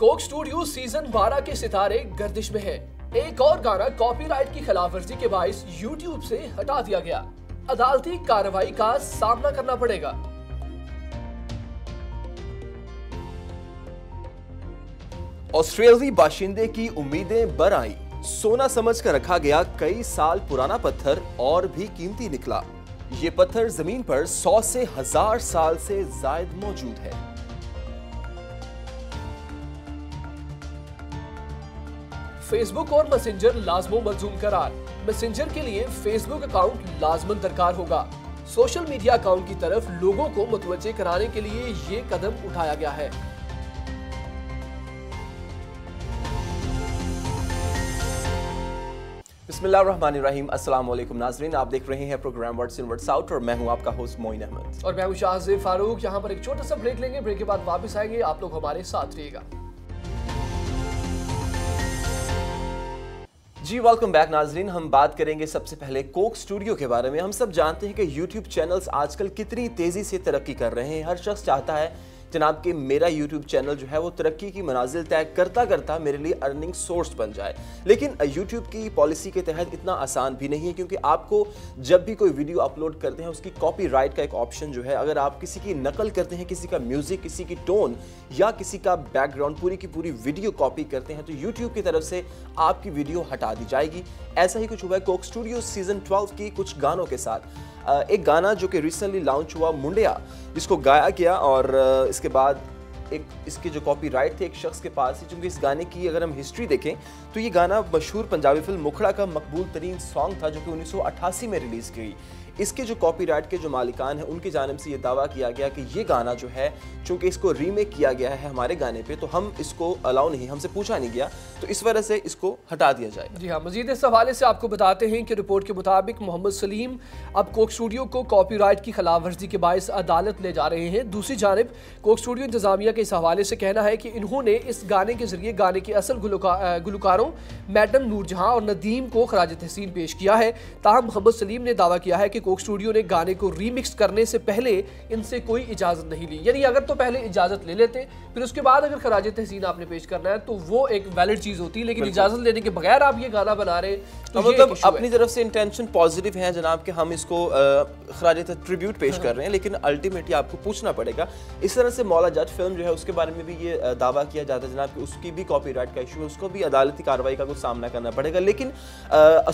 Coke studio season 12 के सितारे गर्दिश में है। एक और गाना कॉपीराइट की खिलाफवर्जी के बायस यूट्यूब से हटा दिया गया। अदालती कार्रवाई का सामना करना पड़ेगा। ऑस्ट्रेलियाई बाशिंदे की उम्मीदें बर आई। सोना समझ कर रखा गया कई साल पुराना पत्थर और भी कीमती निकला। ये पत्थर ज़मीन पर सौ से हज़ार साल से जायद मौजूद है। फेसबुक और मैसेंजर लाजमो मलजूम करार। मैसेंजर के लिए फेसबुक अकाउंट लाजमन दरकार होगा। सोशल मीडिया अकाउंट की तरफ़ लोगों को मुतवजे कराने के लिए ये कदम उठाया गया है। बिस्मिल्लाहिर्रहमानिर्रहीम। अस्सलाम वालेकुम नाजरीन आप देख रहे हैं programme words in words out और मैं हूँ आपका होस्ट मोइन अहमद। और मैं हूँ शाहजेब फारूक। यहाँ पर एक छोटा सा ब्रेक लेंगे। ब्रेक के बाद वापस आएँगे। आप लोग हमारे साथ रहिएगा। जी वेलकम बैक नाजरीन। हम बात करेंगे सबसे पहले कोक स्टूडियो के बारे में। हम सब जानते हैं कि यूट्यूब चैनल्स आजकल कितनी तेज़ी से तरक्की कर रहे हैं। हर शख्स चाहता है जनाब कि मेरा यूट्यूब चैनल जो है वो तरक्की की मनाजिल तय करता करता मेरे लिए अर्निंग सोर्स बन जाए। लेकिन यूट्यूब की पॉलिसी के तहत इतना आसान भी नहीं है क्योंकि आपको जब भी कोई वीडियो अपलोड करते हैं, उसकी कॉपी का एक ऑप्शन जो है, अगर आप किसी की नकल करते हैं, किसी का म्यूज़िक किसी की टोन या किसी का बैकग्राउंड पूरी की पूरी वीडियो कॉपी करते हैं तो यूट्यूब की तरफ़ से आपकी वीडियो हटा दी जाएगी। ऐसा ही कुछ हुआ है कोक स्टूडियो सीज़न 12 की कुछ गानों के साथ। एक गाना जो कि रिसेंटली लॉन्च हुआ, मुंडिया, जिसको गाया गया और इसके बाद एक, इसके जो कॉपी राइट थे एक शख्स के पास ही चूँकि इस गाने की अगर हम हिस्ट्री देखें तो ये गाना मशहूर पंजाबी फ़िल्म मुखड़ा का मकबूल तरीन सॉन्ग था जो कि 1988 में रिलीज़ की इसके जो कॉपीराइट के जो मालिकान हैं, उनकी जानब से ये दावा किया गया कि ये गाना जो है, चूँकि इसको रीमेक किया गया है हमारे गाने पे तो हम इसको अलाउ नहीं, हमसे पूछा नहीं गया तो इस वजह से इसको हटा दिया जाए जी हाँ मजीद इस हवाले से आपको बताते हैं कि रिपोर्ट के मुताबिक मोहम्मद सलीम अब कोक स्टूडियो को कॉपीराइट की खिलाफ वर्जी के बायस अदालत ले जा रहे हैं। दूसरी जानब, कोक स्टूडियो इंतजामिया के इस हवाले से कहना है कि इन्होंने इस गाने के ज़रिए गाने के असल गुलकारों, मैडम नूरजहां और नदीम को खराज तहसीन पेश किया है। ताहम मोहम्मद सलीम ने दावा किया है कि कोक स्टूडियो ने गाने को रीमिक्स करने से पहले इनसे कोई इजाज़त नहीं ली। यानी अगर तो पहले इजाज़त ले लेते फिर उसके बाद अगर खराज तहसीन आपने पेश करना है तो वो एक वैलिड चीज़ होती है लेकिन इजाज़त लेने के बगैर आप ये गाना बना रहे तो, तो मतलब अपनी तरफ़ से इंटेंशन पॉजिटिव है जनाब कि हम इसको खराज ट्रिब्यूट पेश कर रहे हैं लेकिन अल्टीमेटली आपको पूछना पड़ेगा इस तरह से मौला जज फ़िल्म जो है उसके बारे में भी ये दावा किया जाता है जनाब कि उसकी भी कॉपीराइट का इशू है उसको भी अदालती कार्रवाई का कुछ सामना करना पड़ेगा लेकिन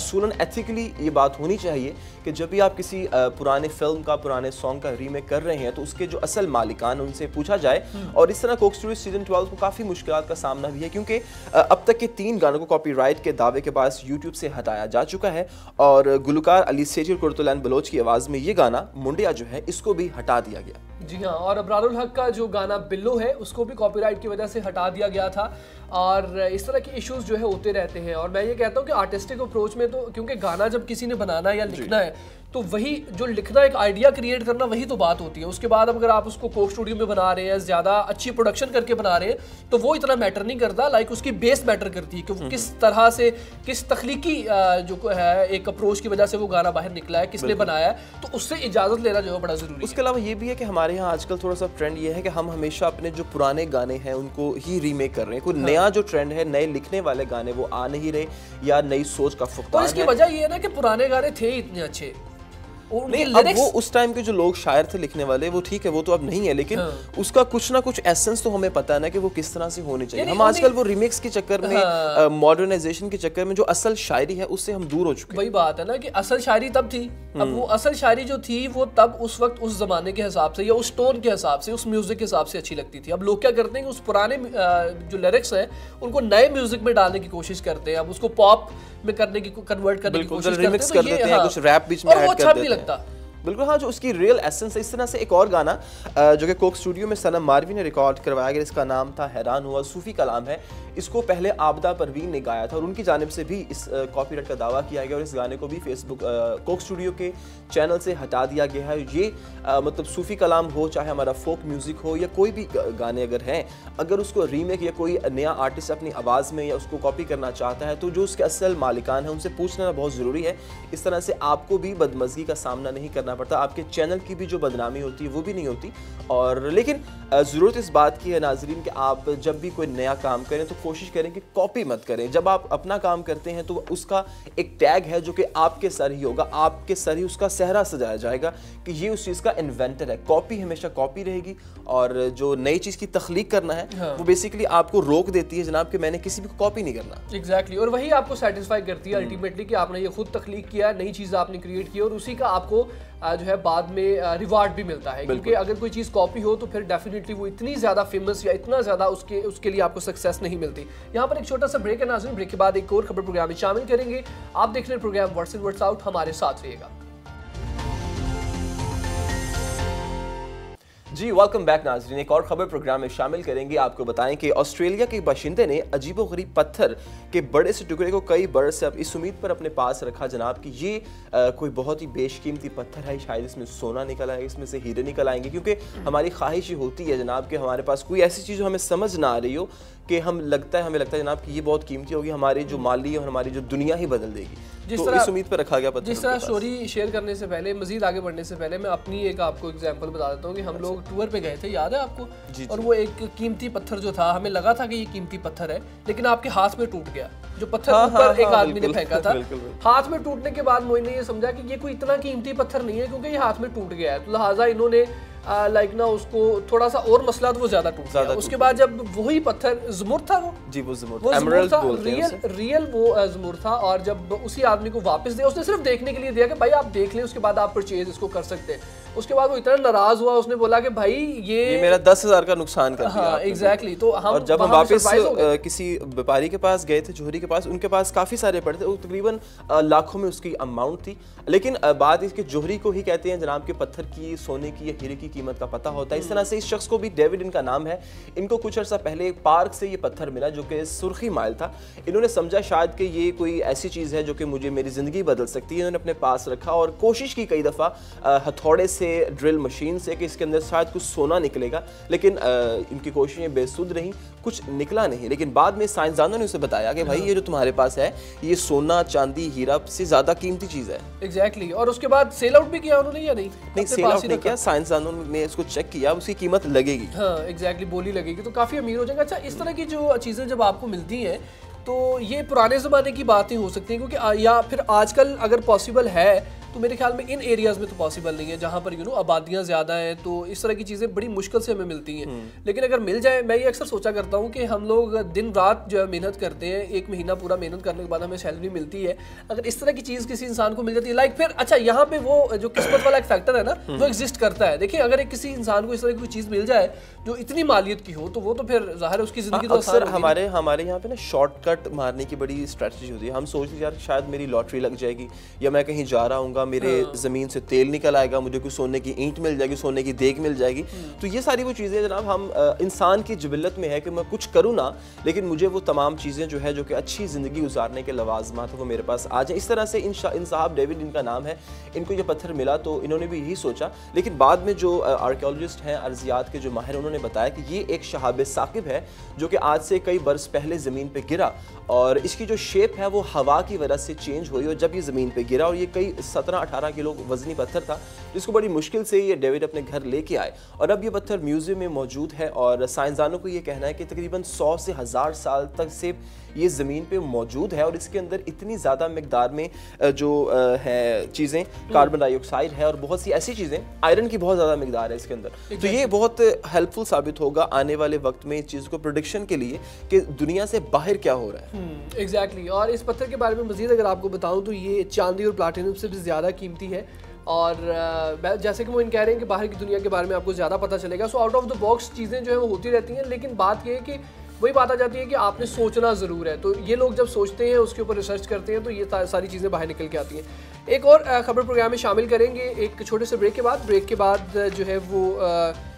असूलन एथिकली ये बात होनी चाहिए कि जब भी आप किसी पुराने फ़िल्म का पुराने सॉन्ग का रीमेक कर रहे हैं तो उसके जो असल मालिकान उनसे पूछा जाए हम्म। और इस तरह कोक स्टूडियो सीज़न ट्वेल्व को काफ़ी मुश्किल का सामना भी है क्योंकि अब तक के तीन गानों को कॉपीराइट के दावे के बाद यूट्यूब से हटाया जा चुका है और गुलकार अली सेजर कुरतुलैन बलोच की आवाज़ में ये गाना मुंडिया जो है इसको भी हटा दिया गया जी हाँ और अबरारुल हक का जो गाना बिल्लो है उसको भी कॉपीराइट की वजह से हटा दिया गया था और इस तरह के इश्यूज़ जो है होते रहते हैं और मैं ये कहता हूँ कि आर्टिस्टिक अप्रोच में तो क्योंकि गाना जब किसी ने बनाना या लिखना है तो वही जो लिखना एक आइडिया क्रिएट करना वही तो बात होती है। उसके बाद अगर आप उसको कोक स्टूडियो में बना रहे हैं ज़्यादा अच्छी प्रोडक्शन करके बना रहे हैं तो वो इतना मैटर नहीं करता। लाइक उसकी बेस मैटर करती है कि वो हम्म, किस हम्म। तरह से किस तख्लीकी जो है एक अप्रोच की वजह से वो गाना बाहर निकला है किसने बनाया है तो उससे इजाज़त लेना जो है बड़ा ज़रूरी उसके अलावा ये भी है कि हमारे यहाँ आजकल थोड़ा सा ट्रेंड ये है कि हम हमेशा अपने जो पुराने गाने हैं उनको ही रीमेक कर रहे हैं। कोई हाँ। नया जो ट्रेंड है नए लिखने वाले गाने वो आ नहीं रहे या नई सोच का फुकदान तो इसकी वजह ये है ना कि पुराने गाने थे ही इतने अच्छे। नहीं अब वो उस टाइम के जो लोग शायर थे लिखने वाले वो ठीक है वो तो अब नहीं है लेकिन हाँ। उसका कुछ ना कुछ एसेंस तो हमें पता है ना कि वो किस तरह से होने चाहिए हम आजकल वो रिमिक्स के चक्कर में मॉडर्नाइजेशन हाँ। के चक्कर में जो असल शायरी है उससे हम दूर हो चुके वही बात है ना कि असल शायरी तब थी अब हम्म। वो असल शायरी जो थी वो तब उस वक्त उस जमाने के हिसाब से या उस टोन के हिसाब से उस म्यूज़िक के हिसाब से अच्छी लगती थी अब लोग क्या करते हैं कि उस पुराने जो लिरिक्स हैं उनको नए म्यूज़िक में डालने की कोशिश करते हैं अब उसको पॉप में करने की कन्वर्ट करने की कोशिश करते हैं देते हाँ। कुछ रैप बीच में ऐड कर अच्छा देते हैं लगता बिल्कुल हाँ जो उसकी रियल एसेंस है। इस तरह से एक और गाना जो कि कोक स्टूडियो में सनम मारवी ने रिकॉर्ड करवाया गया इसका नाम था हैरान हुआ सूफी कलाम है। इसको पहले आबदा परवीन ने गाया था और उनकी जानब से भी इस कॉपीराइट का दावा किया गया और इस गाने को भी फेसबुक कोक स्टूडियो के चैनल से हटा दिया गया है। ये आ, मतलब सूफी कलाम हो चाहे हमारा फोक म्यूज़िक हो या कोई भी गाने अगर हैं अगर उसको रीमेक या कोई नया आर्टिस्ट अपनी आवाज़ में या उसको कॉपी करना चाहता है तो जो उसके असल मालिकान है उनसे पूछना बहुत ज़रूरी है। इस तरह से आपको भी बदमजगी का सामना नहीं करना करना पड़ता आपके चैनल की भी जो बदनामी होती है वो भी नहीं होती और लेकिन ज़रूरत इस बात की है नाजरीन कि आप जब भी कोई नया काम करें तो कोशिश करें कि कॉपी मत करें जब आप अपना काम करते हैं तो उसका एक टैग है जो कि आपके सर ही होगा आपके सर ही उसका सहरा सजाया जाएगा कि ये उस चीज़ का इन्वेंटर है कॉपी हमेशा कॉपी रहेगी और जो नई चीज़ की तख्लीक करना है हाँ। वो बेसिकली आपको रोक देती है जनाब कि मैंने किसी भी को कॉपी नहीं करना एग्जैक्टली exactly. और वही आपको सेटिस्फाई करती है अल्टीमेटली कि आपने ये खुद तख्लीक किया नई चीज़ आपने क्रिएट की और उसी का आपको जो है बाद में रिवार्ड भी मिलता है। क्योंकि अगर कोई चीज़ कॉपी हो तो फिर डेफिनेटली वो इतनी ज़्यादा फ़ेमस या इतना ज़्यादा उसके उसके लिए आपको सक्सेस नहीं मिलती। यहाँ पर एक छोटा सा ब्रेक है नाजन ब्रेक के बाद एक और खबर प्रोग्राम में शामिल करेंगे। आप देख रहे programme words in words out हमारे साथ रहिएगा। जी वेलकम बैक नाजरीन। एक और खबर प्रोग्राम में शामिल करेंगे। आपको बताएँ कि ऑस्ट्रेलिया के बाशिंदे ने अजीबो गरीब पत्थर के बड़े से टुकड़े को कई बरस से अब इस उम्मीद पर अपने पास रखा। जनाब कि ये आ, कोई बहुत ही बेशकीमती पत्थर है। शायद इसमें सोना निकल आएगा इसमें से हीरे निकल आएँगे। क्योंकि हमारी ख्वाहिश ही होती है जनाब कि हमारे पास कोई ऐसी चीज़ हमें समझ ना आ रही हो कि हम लगता है हमें लगता है जनाब कि ये बहुत कीमती होगी हमारी जो माली और हमारी जो दुनिया ही बदल देगी। जिस तो तरह इस उम्मीद पर रखा गया जिस तरह स्टोरी शेयर करने से पहले मजीद आगे बढ़ने से पहले मैं अपनी एक आपको एग्ज़ाम्पल बता देता हूँ कि हम। लोग टूर पे गए थे याद है आपको? और वो एक कीमती पत्थर जो था हमें लगा था कि ये कीमती पत्थर है लेकिन आपके हाथ में टूट गया। जो पत्थर हाँ, ऊपर हाँ, एक हाँ, आदमी ने फेंका था। बिल्कुल, बिल्कुल। हाथ में टूटने के बाद मोइन ने ये समझा कि ये कोई इतना कीमती पत्थर नहीं है क्योंकि ये हाथ में टूट गया है। तो लिहाजा इन्होंने लाइक ना उसको थोड़ा सा और मसला तो वो ज़्यादा टूट गया। उसके बाद जब वही पत्थर जमुर था वो? जी वो जमुर वो जमुर था रियल रियल वो जमुर था और जब उसी आदमी को वापस दिया उसने सिर्फ़ देखने के लिए दिया कि भाई आप देख लें उसके बाद आप परचेज इसको कर सकते हैं। उसके बाद वो इतना नाराज़ हुआ उसने बोला कि भाई ये, ये मेरा दस हज़ार का नुकसान कर दिया हाँ, एग्जैक्टली तो हम और जब हम वापस किसी व्यापारी के पास गए थे जोहरी के पास, उनके पास काफ़ी सारे पड़े थे तकरीबन लाखों में उसकी अमाउंट थी। लेकिन बात इसके जोहरी को ही कहते हैं, जनाब के पत्थर की, सोने की या हीरे की कीमत का पता होता है। इस तरह से इस शख्स को भी डेविड इनका नाम है। इनको कुछ अर्सा पहले पार्क से ये पत्थर मिला, जो कि सुर्खी माइल था। इन्होंने समझा शायद कि ये कोई ऐसी चीज़ है, जो कि मुझे मेरी ज़िंदगी बदल सकती है। इन्होंने अपने पास रखा और कोशिश की कई दफ़ा हथौड़े से, ड्रिल मशीन से, कि इसके अंदर शायद कुछ सोना निकलेगा। लेकिन इनकी कोशिशें बेसुद रहीं। कुछ निकला नहीं लेकिन बाद में साइंसदानों ने उसे बताया कि भाई। ये जो तुम्हारे पास है ये सोना चांदी हीरा से ज़्यादा कीमती चीज़ है। Exactly exactly. और उसके बाद सेल आउट भी किया उन्होंने या नहीं? नहीं सेल आउट नहीं किया साइंसदानों ने इसको चेक किया उसकी कीमत लगेगी। हाँ एग्जैक्टली बोली लगेगी। तो काफ़ी अमीर हो जाएगा। अच्छा इस तरह की जो चीज़ें जब आपको मिलती हैं तो ये पुराने ज़माने की बातें हो सकती हैं क्योंकि या फिर आजकल अगर पॉसिबल है तो मेरे ख्याल में इन एरियाज़ में तो पॉसिबल नहीं है जहाँ पर यू नो आबादियाँ ज़्यादा हैं तो इस तरह की चीज़ें बड़ी मुश्किल से हमें मिलती हैं। हम्म। लेकिन अगर मिल जाए मैं ये अक्सर सोचा करता हूँ कि हम लोग दिन रात जो है मेहनत करते हैं एक महीना पूरा मेहनत करने के बाद हमें सैलरी मिलती है। अगर इस तरह की चीज़ किसी इंसान को मिल जाती है लाइक फिर अच्छा यहाँ पे वो जो किस्मत वाला एक फैक्टर है ना हम्म। वो एग्जिस्ट करता है। देखिए अगर एक किसी इंसान को इस तरह की कोई चीज़ मिल जाए जो इतनी मालियत की हो तो वो तो फिर ज़ाहिर है उसकी ज़िंदगी तो अक्सर हमारे हमारे यहाँ पे ना शॉर्टकट मारने की बड़ी स्ट्रेटजी होती है। हम सोचते यार शायद मेरी लॉटरी लग जाएगी या मैं कहीं जा रहा हूँ मेरे हाँ। ज़मीन से तेल निकल आएगा मुझे कुछ सोने की ईंट मिल जाएगी सोने की देख मिल जाएगी। तो ये सारी वो चीज़ें जनाब हम इंसान की जबिलत में है कि मैं कुछ करूँ ना लेकिन मुझे वो तमाम चीज़ें जो है जो कि अच्छी ज़िंदगी गुजारने के लवाजमात वो मेरे पास आ जाए। इस तरह से इन इन साहब डेविड इनका नाम है इनको ये पत्थर मिला तो इन्होंने भी यही सोचा। लेकिन बाद में जो आर्कियोलॉजिस्ट हैं अर्जियात के जो माहिर उन्होंने बताया कि ये एक शहाब साकिब है जो कि आज से कई बरस पहले ज़मीन पर गिरा और इसकी जो शेप है वो हवा की वजह से चेंज हुई और जब ये ज़मीन पर गिरा और ये कई सत्रह अठारह किलो वजनी पत्थर था, जिसको बड़ी मुश्किल से ये डेविड अपने घर लेके आए। और अब ये पत्थर म्यूज़ियम में मौजूद है और साइंसदानों को ये कहना है कि तकरीबन सौ से हज़ार साल तक से ये ज़मीन पे मौजूद है और इसके अंदर इतनी ज़्यादा मकदार में जो है चीज़ें कार्बन डाइऑक्साइड है और बहुत सी ऐसी चीज़ें आयरन की बहुत ज़्यादा मकदार है इसके अंदर। तो ये बहुत हेल्पफुल साबित होगा आने वाले वक्त में इस चीज़ को प्रोडिक्शन के लिए कि दुनिया से बाहर क्या हो रहा है। एग्जैक्टली हम्म, और इस पत्थर के बारे में मजीद अगर आपको बताऊँ तो ये चांदी और प्लाटिनम से भी ज़्यादा कीमती है और जैसे कि वो इन कह रहे हैं कि बाहर की दुनिया के बारे में आपको ज़्यादा पता चलेगा। So out of the box चीज़ें जो है वो होती रहती हैं लेकिन बात ये है कि वही बात आ जाती है कि आपने सोचना ज़रूर है। तो ये लोग जब सोचते हैं उसके ऊपर रिसर्च करते हैं तो ये सारी चीज़ें बाहर निकल के आती हैं। एक और खबर प्रोग्राम में शामिल करेंगे एक छोटे से ब्रेक के बाद। ब्रेक के बाद जो है वो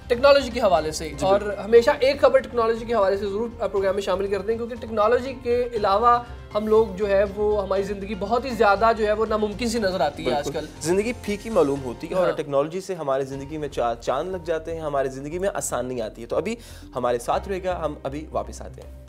टेक्नोलॉजी के हवाले से। और हमेशा एक खबर टेक्नोलॉजी के हवाले से ज़रूर प्रोग्राम में शामिल करते हैं क्योंकि टेक्नोलॉजी के अलावा हम लोग जो है वो हमारी ज़िंदगी बहुत ही ज़्यादा जो है वो नामुमकिन सी नज़र आती है आजकल। ज़िंदगी फीकी मालूम होती है हाँ। और टेक्नोलॉजी से हमारी ज़िंदगी में चाँद लग जाते हैं हमारी ज़िंदगी में आसानी आती है। तो अभी हमारे साथ रहेगा हम अभी वापस आते हैं।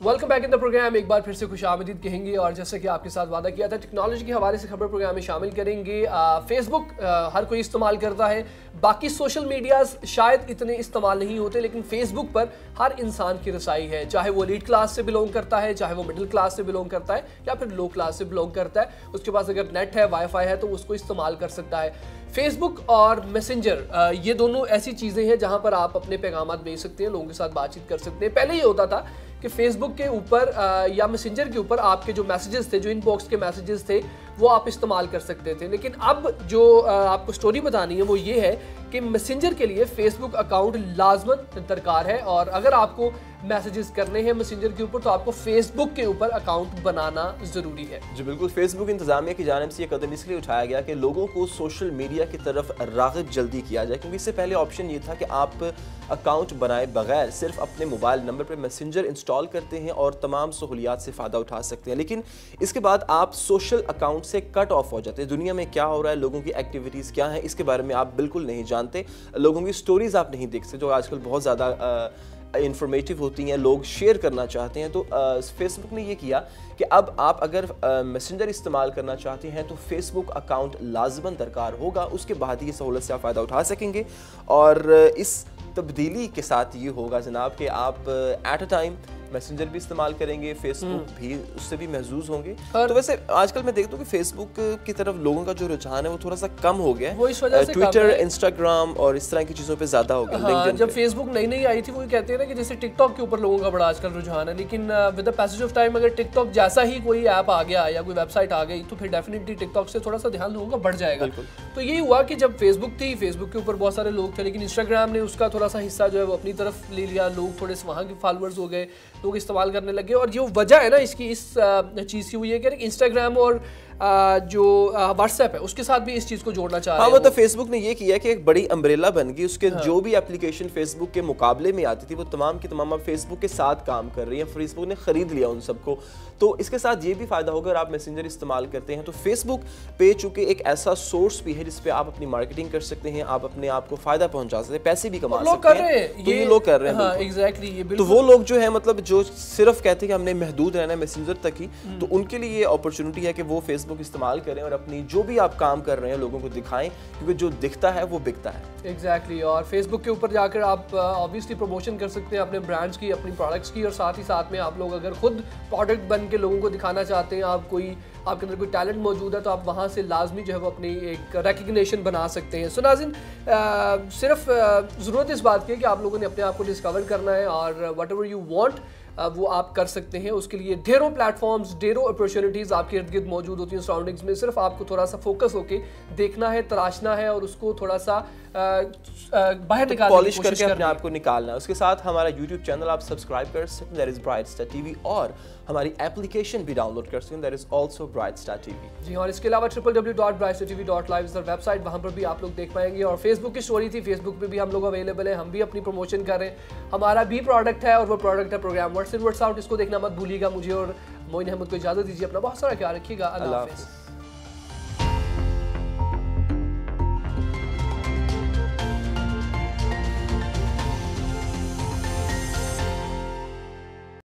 Welcome back in the programme एक बार फिर से खुश आमदीद कहेंगे और जैसे कि आपके साथ वादा किया था टेक्नोलॉजी के हवाले से खबर प्रोग्राम में शामिल करेंगे। फेसबुक हर कोई इस्तेमाल करता है। बाकी सोशल मीडियाज शायद इतने इस्तेमाल नहीं होते, लेकिन फेसबुक पर हर इंसान की रसाई है। चाहे वो लीड क्लास से बिलोंग करता है, चाहे वो मिडिल क्लास से बिलोंग करता है, या फिर लो क्लास से बिलोंग करता है, उसके पास अगर नेट है वाईफाई है तो उसको इस्तेमाल कर सकता है। फेसबुक और मैसेंजर ये दोनों ऐसी चीज़ें हैं जहाँ पर आप अपने पैगाम भेज सकते हैं, लोगों के साथ बातचीत कर सकते हैं। पहले ये होता था कि फेसबुक के ऊपर या मैसेंजर के ऊपर आपके जो मैसेजेस थे, जो इनबॉक्स के मैसेजेस थे वो आप इस्तेमाल कर सकते थे। लेकिन अब जो आपको स्टोरी बतानी है वो ये है कि मैसेंजर के लिए फेसबुक अकाउंट लाजमन दरकार है और अगर आपको मैसेजेस करने हैं मैसेंजर के ऊपर तो आपको फेसबुक के ऊपर अकाउंट बनाना ज़रूरी है। जी बिल्कुल फेसबुक इंतजामिया की जानब से यह कदम इसलिए उठाया गया कि लोगों को सोशल मीडिया की तरफ़ रागब जल्दी किया जाए, क्योंकि इससे पहले ऑप्शन ये था कि आप अकाउंट बनाए बगैर सिर्फ़ अपने मोबाइल नंबर पर मैसेंजर इंस्टॉल करते हैं और तमाम सहूलियात से फ़ायदा उठा सकते हैं। लेकिन इसके बाद आप सोशल अकाउंट से कट ऑफ़ हो जाते हैं। दुनिया में क्या हो रहा है, लोगों की एक्टिविटीज़ क्या हैं, इसके बारे में आप बिल्कुल नहीं जानते। लोगों की स्टोरीज़ आप नहीं देख सकते, जो आजकल बहुत ज़्यादा इंफॉर्मेटिव होती हैं, लोग शेयर करना चाहते हैं। तो फेसबुक ने ये किया कि अब आप अगर मैसेंजर इस्तेमाल करना चाहते हैं तो फेसबुक अकाउंट लाजमन दरकार होगा। उसके बाद ही सहूलत से आप फ़ायदा उठा सकेंगे। और इस तब्दीली के साथ ये होगा जनाब कि आप एट अ टाइम मैसेंजर भी इस्तेमाल करेंगे फेसबुक हम्म। भी उससे भी महजूज होंगे। तो वैसे आजकल मैं देखता हूँ कि फेसबुक की तरफ़ लोगों का जो रुझान है वो थोड़ा सा कम हो गया से ट्विटर इंस्टाग्राम और इस तरह की चीज़ों पर ज़्यादा हो गया हाँ, जब फेसबुक नई नई आई थी वो कहते हैं ना कि जैसे टिकटॉक के ऊपर लोगों का बड़ा आजकल रुझान है लेकिन with the passage of time अगर टिकटॉक जैसा ही कोई ऐप आ गया या कोई वेबसाइट आ गई तो फिर डेफिनेटली टिकटॉक से थोड़ा सा ध्यान लोगों का बढ़ जाएगा। तो यही हुआ कि जब फेसबुक थी फेसबुक के ऊपर बहुत सारे लोग थे लेकिन इंस्टाग्राम ने उसका थोड़ा सा हिस्सा जो है वो अपनी तरफ़ ले लिया लोग थोड़े से वहाँ के फॉलोअर्स हो गए। लोग इस्तेमाल करने लगे और जो वजह है ना इसकी, इस चीज़ की वो ये कह कि इंस्टाग्राम और जो व्हाट्सएप है उसके साथ भी इस चीज़ को जोड़ना चाह रहे हाँ। तो फेसबुक ने ये किया कि एक बड़ी अम्ब्रेला बन गई। उसके हाँ। जो भी एप्लीकेशन फेसबुक के मुकाबले में आती थी वो तमाम की तमाम अब फेसबुक के साथ काम कर रही है। फेसबुक ने ख़रीद लिया उन सबको। तो इसके साथ ये भी फ़ायदा होगा अगर आप मैसेंजर इस्तेमाल करते हैं तो फेसबुक पे चूँकि एक ऐसा सोर्स भी है जिसपे आप अपनी मार्केटिंग कर सकते हैं आप अपने आप को फ़ायदा पहुँचा सकते हैं पैसे भी कमा सकते हैं। तो ये लोग कर रहे हैं एग्जैक्टली हाँ, तो वो लोग जो है मतलब जो सिर्फ़ कहते हैं कि हमने महदूद रहना है मैसेंजर तक ही हम्म। तो उनके लिए ये अपॉर्चुनिटी है कि वो फेसबुक इस्तेमाल करें और अपनी जो भी आप काम कर रहे हैं लोगों को दिखाएँ क्योंकि जो दिखता है वो बिकता है एग्जैक्टली exactly. और फेसबुक के ऊपर जाकर आप ऑब्वियसली uh, प्रमोशन कर सकते हैं अपने ब्रांड्स की अपनी प्रोडक्ट्स की और साथ ही साथ में आप लोग अगर खुद प्रोडक्ट बन के लोगों को दिखाना चाहते हैं आप कोई आपके अंदर कोई टैलेंट मौजूद है तो आप वहाँ से लाजमी जो है वो अपनी एक रिकग्निशन बना सकते हैं सो नाजिन uh, सिर्फ़ uh, ज़रूरत इस बात की है कि आप लोगों ने अपने आप को डिस्कवर करना है और वट एवर यू वॉन्ट वो आप कर सकते हैं। उसके लिए ढेरों प्लेटफॉर्म्स ढेरों अपॉर्चुनिटीज़ आपके इर्द गिर्द मौजूद होती हैं सराउंडिंग्स में। सिर्फ़ आपको थोड़ा सा फोकस होकर देखना है तराशना है और उसको थोड़ा सा बाहर तो निकालने पॉलिश करके अपने आप को निकालना है। उसके साथ हमारा यूट्यूब चैनल आप सब्सक्राइब कर सकते हैं। दैट इज़ ब्राइट टीवी और हमारी एप्लीकेशन भी डाउनलोड कर सकते हैं। That is also Bright Star TV जी और इसके अलावा triple W dot Bright Star TV dot live website वहाँ पर भी आप लोग देख पाएँगे। और फेसबुक की स्टोरी थी फेसबुक पे भी हम लोग अवेलेबल है। हम भी अपनी प्रमोशन कर रहे हैं। हमारा भी प्रोडक्ट है और वो प्रोडक्ट है programme words in words out इसको देखना मत भूलिएगा मुझे और मोइन अहमद को इजाज़त दीजिए। अपना बहुत सारा ख्याल रखिएगा। अल्लाह हाफिज़।